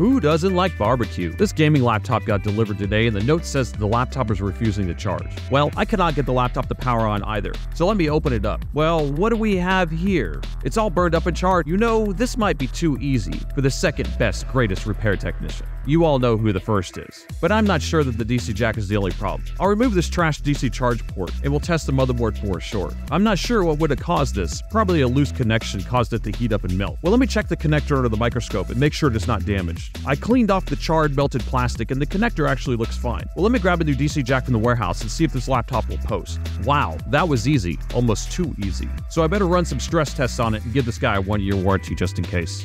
Who doesn't like barbecue? This gaming laptop got delivered today and the note says the laptop is refusing to charge. Well, I cannot get the laptop to power on either, so let me open it up. Well, what do we have here? It's all burned up and charred. You know, this might be too easy for the second best greatest repair technician. You all know who the first is, but I'm not sure that the DC jack is the only problem. I'll remove this trash DC charge port and we'll test the motherboard for a short. I'm not sure what would have caused this. Probably a loose connection caused it to heat up and melt. Well, let me check the connector under the microscope and make sure it is not damaged. I cleaned off the charred melted plastic and the connector actually looks fine. Well, let me grab a new DC jack from the warehouse and see if this laptop will post. Wow, that was easy. Almost too easy. So I better run some stress tests on it and give this guy a one year warranty just in case.